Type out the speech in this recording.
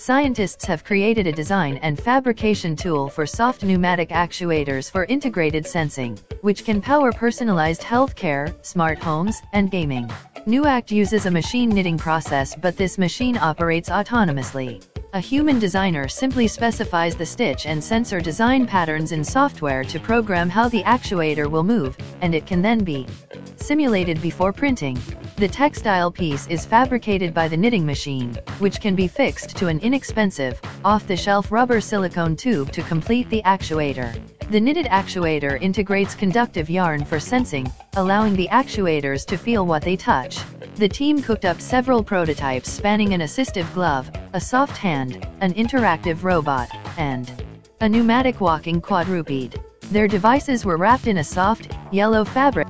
scientists have created a design and fabrication tool for soft pneumatic actuators for integrated sensing, which can power personalized healthcare, smart homes, and gaming. PneuAct uses a machine knitting process but this machine operates autonomously. A human designer simply specifies the stitch and sensor design patterns in software to program how the actuator will move, and it can then be simulated before printing. The textile piece is fabricated by the knitting machine, which can be fixed to an inexpensive, off-the-shelf rubber silicone tube to complete the actuator. The knitted actuator integrates conductive yarn for sensing, allowing the actuators to feel what they touch. The team cooked up several prototypes spanning an assistive glove, a soft hand, an interactive robot, and a pneumatic walking quadruped. Their devices were wrapped in a soft, yellow fabric.